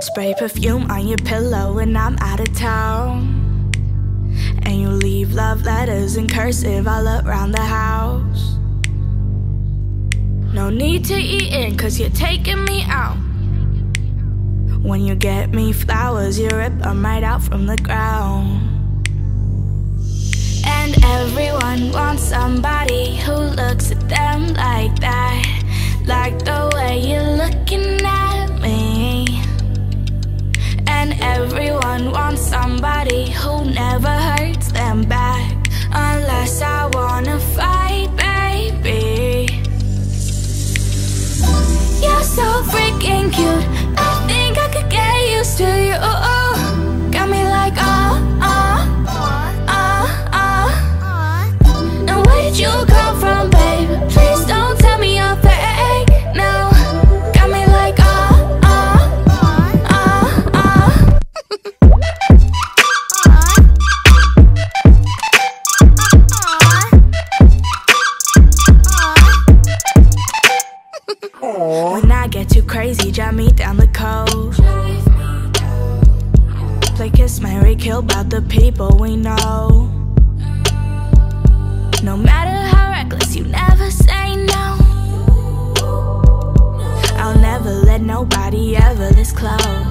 Spray perfume on your pillow when I'm out of town. And you leave love letters in cursive all around the house. No need to eat in, cause you're taking me out. When you get me flowers, you rip them right out from the ground. And everyone wants somebody who looks at them like that. Everyone wants somebody who never hurts crazy, drive me down the coast. Play Kiss Marry Kill about the people we know. No matter how reckless, you never say no. I'll never let nobody ever this close.